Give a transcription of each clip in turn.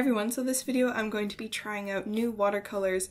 everyone, so this video I'm going to be trying out new watercolors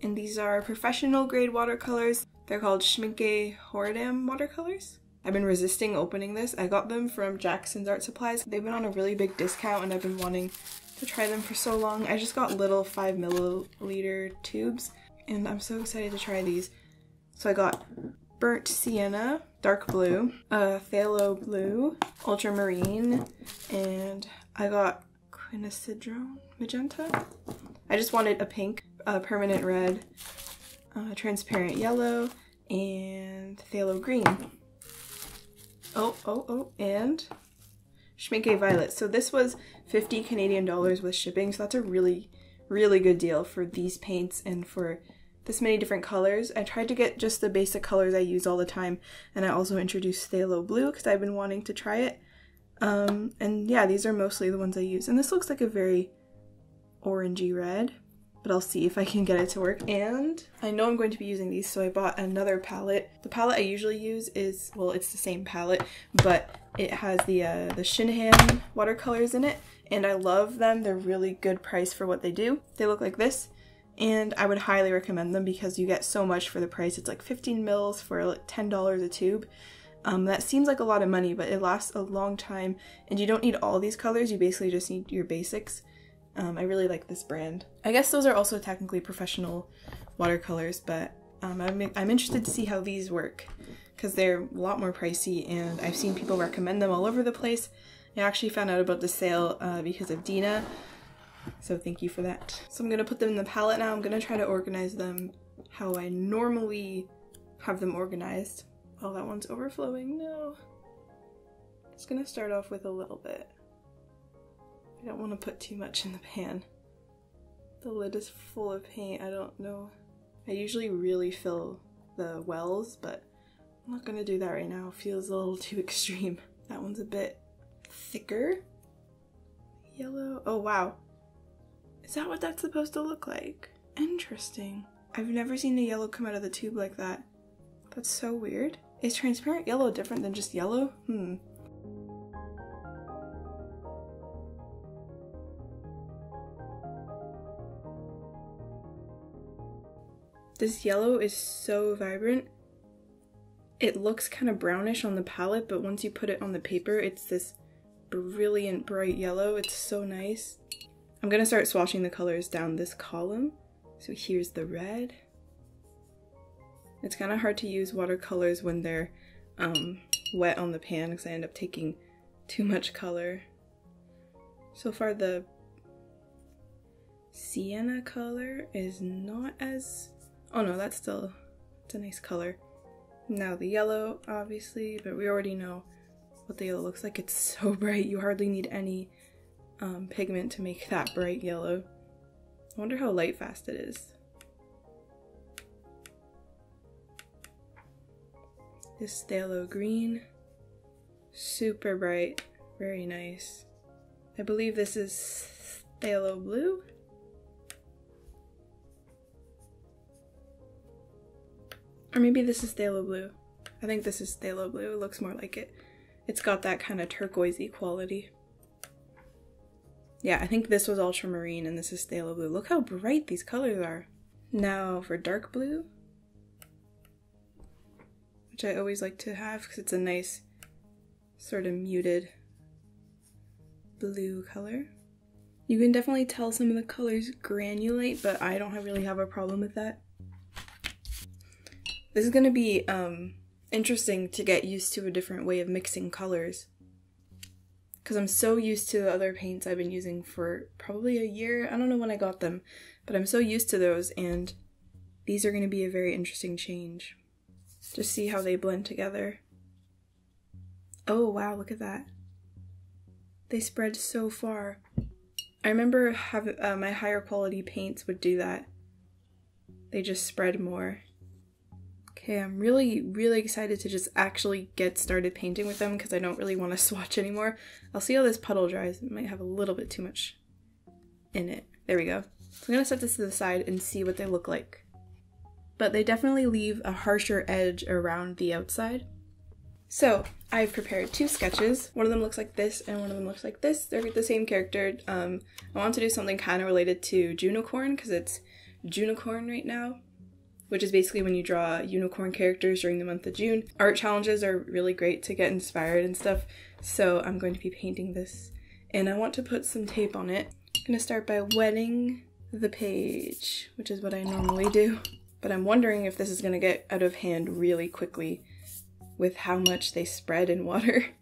and these are professional grade watercolors. They're called Schmincke Horadam watercolors. I've been resisting opening this. I got them from Jackson's Art Supplies. They've been on a really big discount and I've been wanting to try them for so long. I just got little 5 milliliter tubes and I'm so excited to try these. So I got Burnt Sienna, Dark Blue, uh, Phthalo Blue, Ultramarine, and I got Quinacridone Magenta. I just wanted a pink, a permanent red, uh, transparent yellow, and phthalo green. Oh, oh, oh, and Schmincke Violet. So this was 50 Canadian dollars with shipping, so that's a really, really good deal for these paints and for this many different colors. I tried to get just the basic colors I use all the time, and I also introduced Phthalo Blue because I've been wanting to try it. Um, and yeah, these are mostly the ones I use. And this looks like a very orangey red, but I'll see if I can get it to work. And I know I'm going to be using these, so I bought another palette. The palette I usually use is, well, it's the same palette, but it has the, uh, the Shinhan watercolors in it, and I love them. They're really good price for what they do. They look like this, and I would highly recommend them because you get so much for the price. It's like 15 mils for like $10 a tube. Um, that seems like a lot of money, but it lasts a long time, and you don't need all these colors, you basically just need your basics. Um, I really like this brand. I guess those are also technically professional watercolors, but um, I'm, I'm interested to see how these work because they're a lot more pricey, and I've seen people recommend them all over the place. I actually found out about the sale uh, because of Dina, so thank you for that. So I'm going to put them in the palette now. I'm going to try to organize them how I normally have them organized. Oh, that one's overflowing. No. Just gonna start off with a little bit. I don't want to put too much in the pan. The lid is full of paint. I don't know. I usually really fill the wells, but I'm not gonna do that right now. It feels a little too extreme. That one's a bit thicker. Yellow. Oh, wow. Is that what that's supposed to look like? Interesting. I've never seen the yellow come out of the tube like that. That's so weird. Is transparent yellow different than just yellow? Hmm. This yellow is so vibrant. It looks kind of brownish on the palette, but once you put it on the paper, it's this brilliant bright yellow. It's so nice. I'm gonna start swatching the colors down this column. So here's the red. It's kind of hard to use watercolors when they're um, wet on the pan because I end up taking too much color. So far the sienna color is not as... Oh no, that's still... It's a nice color. Now the yellow, obviously, but we already know what the yellow looks like. It's so bright, you hardly need any um, pigment to make that bright yellow. I wonder how light fast it is. This phthalo green. Super bright. Very nice. I believe this is phthalo blue. Or maybe this is phthalo blue. I think this is phthalo blue. It looks more like it. It's got that kind of turquoisey quality. Yeah, I think this was ultramarine and this is phthalo blue. Look how bright these colors are. Now for dark blue which I always like to have because it's a nice sort of muted blue color. You can definitely tell some of the colors granulate, but I don't really have a problem with that. This is going to be um, interesting to get used to a different way of mixing colors. Because I'm so used to the other paints I've been using for probably a year. I don't know when I got them, but I'm so used to those and these are going to be a very interesting change. Just see how they blend together. Oh wow, look at that. They spread so far. I remember have, uh, my higher quality paints would do that. They just spread more. Okay, I'm really, really excited to just actually get started painting with them because I don't really want to swatch anymore. I'll see how this puddle dries. It might have a little bit too much in it. There we go. So I'm going to set this to the side and see what they look like but they definitely leave a harsher edge around the outside. So I've prepared two sketches. One of them looks like this and one of them looks like this. They're the same character. Um, I want to do something kind of related to Junicorn because it's Junicorn right now, which is basically when you draw unicorn characters during the month of June. Art challenges are really great to get inspired and stuff, so I'm going to be painting this. And I want to put some tape on it. I'm going to start by wetting the page, which is what I normally do. But I'm wondering if this is going to get out of hand really quickly with how much they spread in water.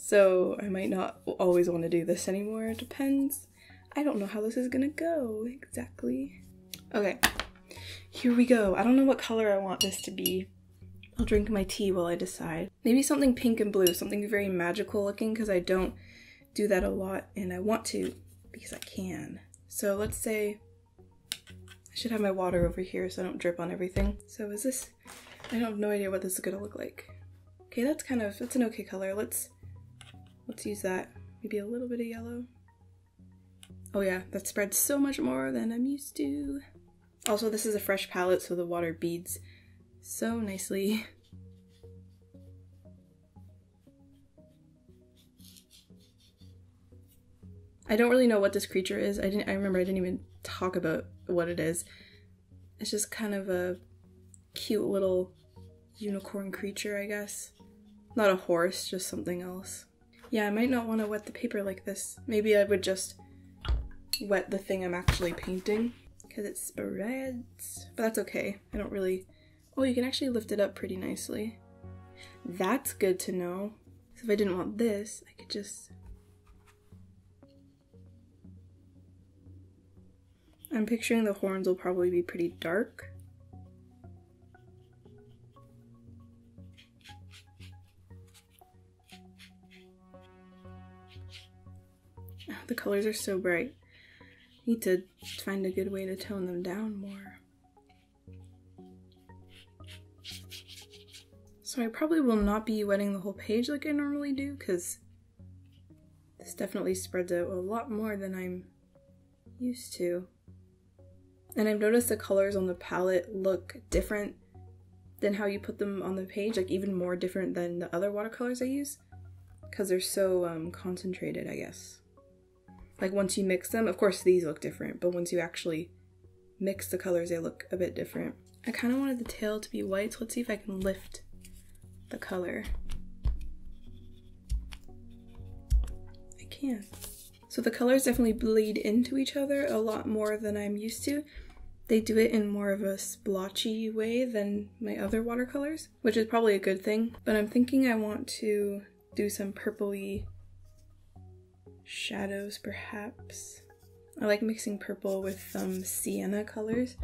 So I might not always want to do this anymore, it depends. I don't know how this is gonna go exactly. Okay, here we go. I don't know what color I want this to be. I'll drink my tea while I decide. Maybe something pink and blue, something very magical looking because I don't do that a lot and I want to because I can. So let's say should have my water over here so I don't drip on everything. So is this, I don't have no idea what this is gonna look like. Okay, that's kind of, that's an okay color. Let's, let's use that. Maybe a little bit of yellow. Oh yeah, that spreads so much more than I'm used to. Also, this is a fresh palette, so the water beads so nicely. I don't really know what this creature is. I didn't I remember I didn't even talk about what it is. It's just kind of a cute little unicorn creature, I guess. Not a horse, just something else. Yeah, I might not want to wet the paper like this. Maybe I would just wet the thing I'm actually painting because it spreads. But that's okay. I don't really... Oh, you can actually lift it up pretty nicely. That's good to know. So if I didn't want this, I could just... I'm picturing the horns will probably be pretty dark. Oh, the colors are so bright. Need to find a good way to tone them down more. So I probably will not be wetting the whole page like I normally do because this definitely spreads out a lot more than I'm used to. And I've noticed the colors on the palette look different than how you put them on the page, like even more different than the other watercolors I use because they're so um, concentrated, I guess. Like once you mix them, of course these look different, but once you actually mix the colors, they look a bit different. I kind of wanted the tail to be white, so let's see if I can lift the color. I can. So the colors definitely bleed into each other a lot more than I'm used to. They do it in more of a splotchy way than my other watercolors, which is probably a good thing. But I'm thinking I want to do some purpley shadows perhaps. I like mixing purple with um, sienna colors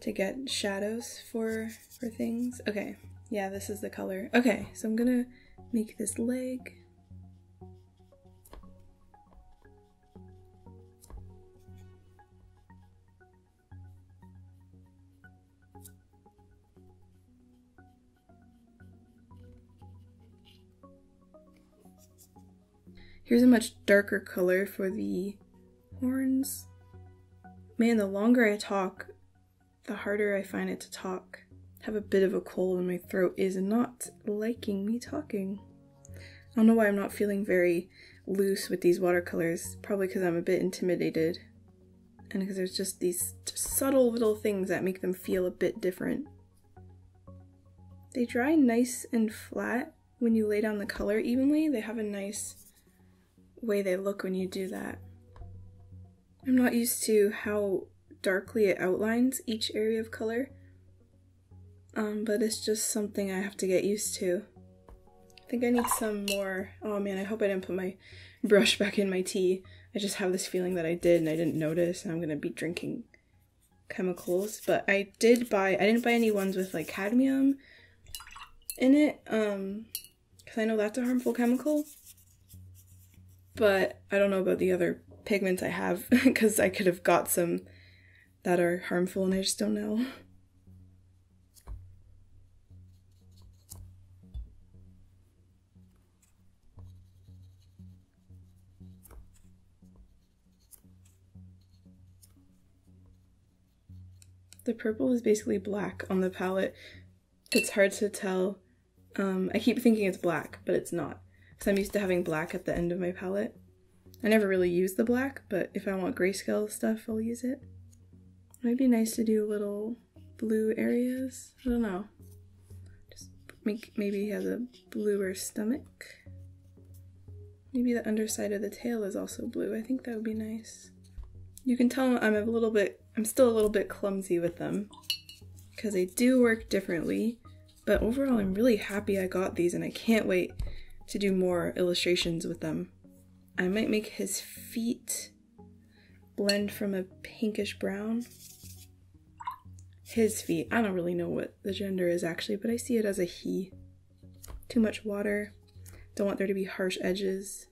to get shadows for for things. Okay, yeah, this is the color. Okay, so I'm gonna make this leg. Here's a much darker color for the horns. Man, the longer I talk, the harder I find it to talk. Have a bit of a cold and my throat is not liking me talking. I don't know why I'm not feeling very loose with these watercolors. Probably because I'm a bit intimidated. And because there's just these subtle little things that make them feel a bit different. They dry nice and flat when you lay down the color evenly. They have a nice way they look when you do that. I'm not used to how darkly it outlines each area of color, um, but it's just something I have to get used to. I think I need some more. Oh man, I hope I didn't put my brush back in my tea. I just have this feeling that I did and I didn't notice, and I'm gonna be drinking chemicals. But I did buy, I didn't buy any ones with like cadmium in it, um, because I know that's a harmful chemical but I don't know about the other pigments I have because I could have got some that are harmful and I just don't know. The purple is basically black on the palette. It's hard to tell Um, I keep thinking it's black, but it's not. Because I'm used to having black at the end of my palette. I never really use the black, but if I want grayscale stuff, I'll use it. It might be nice to do little blue areas. I don't know. Just make maybe he has a bluer stomach. Maybe the underside of the tail is also blue. I think that would be nice. You can tell I'm a little bit, I'm still a little bit clumsy with them because they do work differently. But overall, I'm really happy I got these and I can't wait to do more illustrations with them. I might make his feet blend from a pinkish brown. His feet, I don't really know what the gender is actually, but I see it as a he. Too much water. Don't want there to be harsh edges.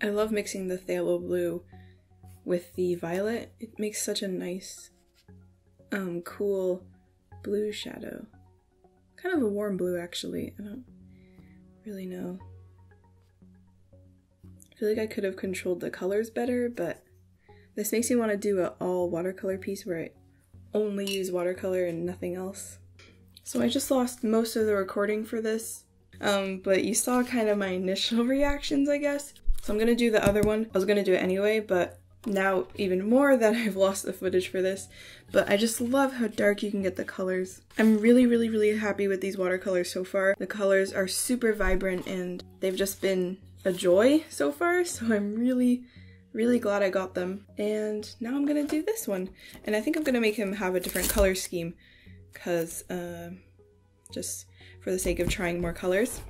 I love mixing the phthalo blue with the violet. It makes such a nice, um, cool blue shadow. Kind of a warm blue, actually. I don't really know. I feel like I could have controlled the colors better, but this makes me want to do an all watercolor piece where I only use watercolor and nothing else. So I just lost most of the recording for this, um, but you saw kind of my initial reactions, I guess. So I'm gonna do the other one. I was gonna do it anyway, but now even more that I've lost the footage for this, but I just love how dark you can get the colors. I'm really, really, really happy with these watercolors so far. The colors are super vibrant and they've just been a joy so far, so I'm really, really glad I got them. And now I'm gonna do this one. And I think I'm gonna make him have a different color scheme because uh, just for the sake of trying more colors.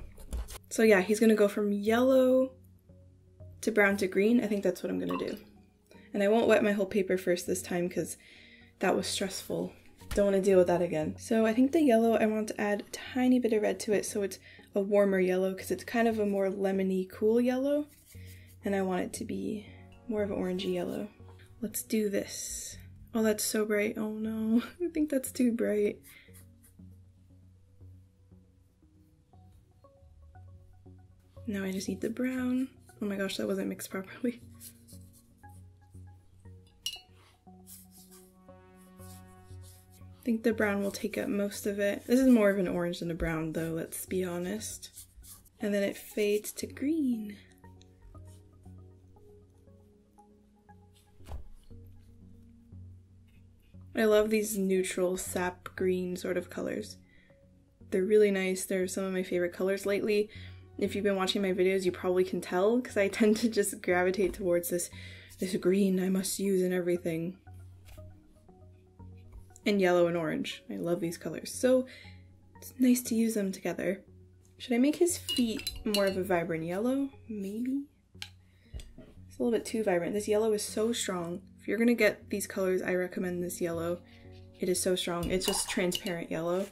So yeah, he's gonna go from yellow to brown to green. I think that's what I'm gonna do. And I won't wet my whole paper first this time because that was stressful. Don't want to deal with that again. So I think the yellow, I want to add a tiny bit of red to it so it's a warmer yellow because it's kind of a more lemony, cool yellow. And I want it to be more of an orangey yellow. Let's do this. Oh, that's so bright. Oh no, I think that's too bright. Now I just need the brown. Oh my gosh, that wasn't mixed properly. Think the brown will take up most of it. This is more of an orange than a brown though, let's be honest. And then it fades to green. I love these neutral sap green sort of colors. They're really nice. They're some of my favorite colors lately. If you've been watching my videos, you probably can tell because I tend to just gravitate towards this this green I must use in everything and yellow and orange. I love these colors. So it's nice to use them together. Should I make his feet more of a vibrant yellow? Maybe? It's a little bit too vibrant. This yellow is so strong. If you're gonna get these colors, I recommend this yellow. It is so strong. It's just transparent yellow.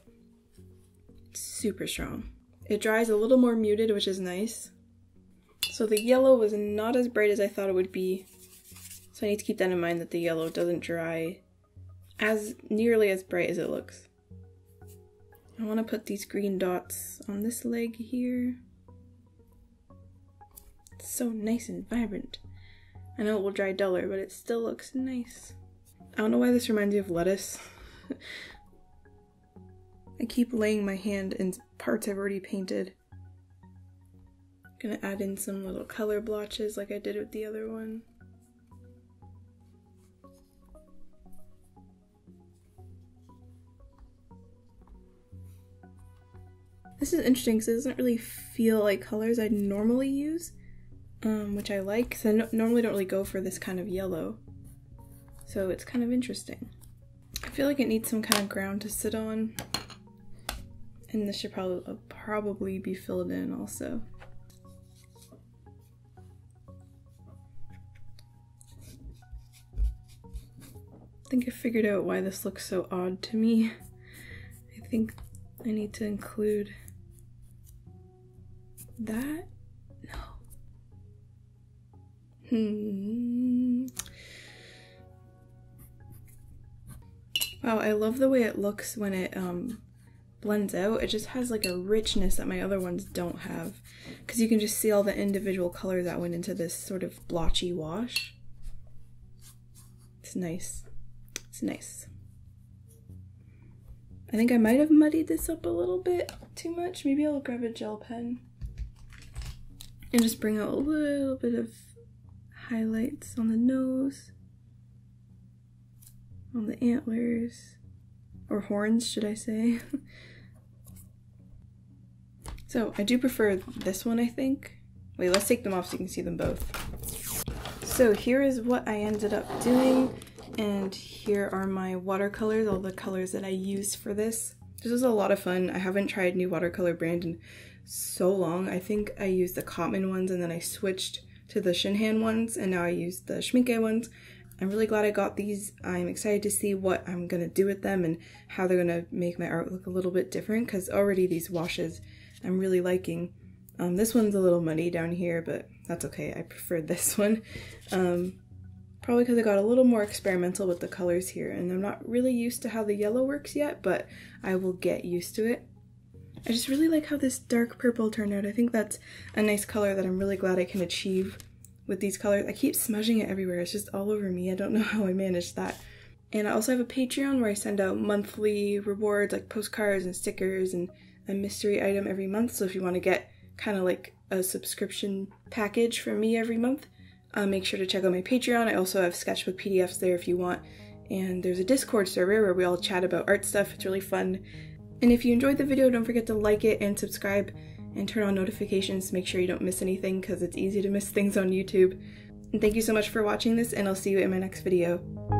It's super strong. It dries a little more muted, which is nice. So the yellow was not as bright as I thought it would be. So I need to keep that in mind that the yellow doesn't dry as nearly as bright as it looks. I want to put these green dots on this leg here. It's so nice and vibrant. I know it will dry duller, but it still looks nice. I don't know why this reminds me of lettuce. I keep laying my hand in parts I've already painted. Gonna add in some little color blotches like I did with the other one. Is interesting because it doesn't really feel like colors I'd normally use, um, which I like because I no normally don't really go for this kind of yellow. So it's kind of interesting. I feel like it needs some kind of ground to sit on. And this should probably, uh, probably be filled in also. I think I figured out why this looks so odd to me. I think I need to include that? No. Hmm. Wow, I love the way it looks when it um, blends out. It just has like a richness that my other ones don't have. Because you can just see all the individual colors that went into this sort of blotchy wash. It's nice. It's nice. I think I might have muddied this up a little bit too much. Maybe I'll grab a gel pen and just bring out a little bit of highlights on the nose, on the antlers, or horns, should I say. so I do prefer this one, I think. Wait, let's take them off so you can see them both. So here is what I ended up doing. And here are my watercolors, all the colors that I used for this. This was a lot of fun. I haven't tried new watercolor brand in so long. I think I used the Cotman ones and then I switched to the Shinhan ones and now I use the Schmincke ones. I'm really glad I got these. I'm excited to see what I'm gonna do with them and how they're gonna make my art look a little bit different because already these washes I'm really liking. Um, this one's a little muddy down here, but that's okay. I preferred this one. Um, probably because I got a little more experimental with the colors here, and I'm not really used to how the yellow works yet, but I will get used to it. I just really like how this dark purple turned out. I think that's a nice color that I'm really glad I can achieve with these colors. I keep smudging it everywhere. It's just all over me. I don't know how I managed that. And I also have a Patreon where I send out monthly rewards like postcards and stickers and a mystery item every month. So if you want to get kind of like a subscription package from me every month, uh, make sure to check out my Patreon. I also have sketchbook PDFs there if you want. And there's a Discord server where we all chat about art stuff. It's really fun. And if you enjoyed the video, don't forget to like it and subscribe and turn on notifications to make sure you don't miss anything because it's easy to miss things on YouTube. And thank you so much for watching this and I'll see you in my next video.